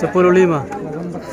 Sepuluh lima.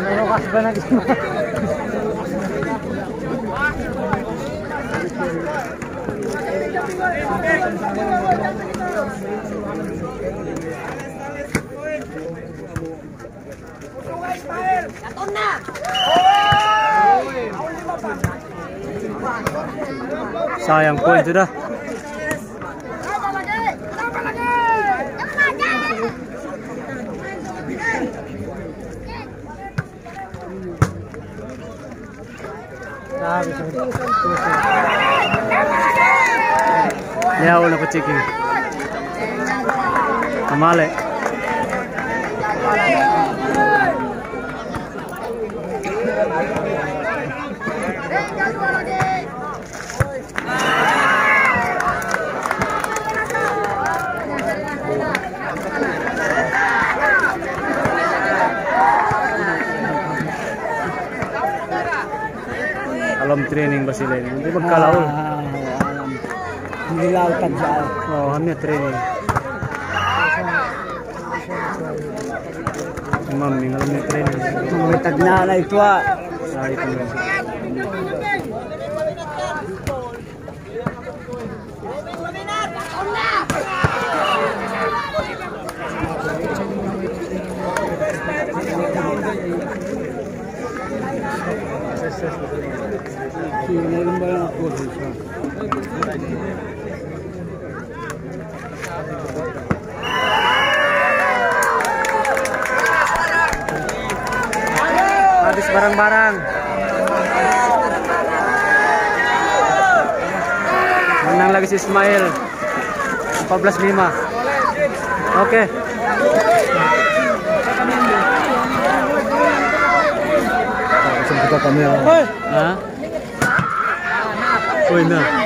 Nanukas ba na! Sayang point sudah. Ya udah keciking. Kamale. Alam training ba sila ini? Hindi magkalaol. Ah, alam. Nilaw tadyaw. Oh, hamnya training. Ma'am, yung alam niya training. May tagnala ito ah. Ah, ito na. Meron ba ako siya? Habis barang-barang. Menang lagi si Ismail. 14-5. Oke. Saan kita kami ah? Hah? 为难。